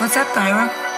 What's up, Thyra?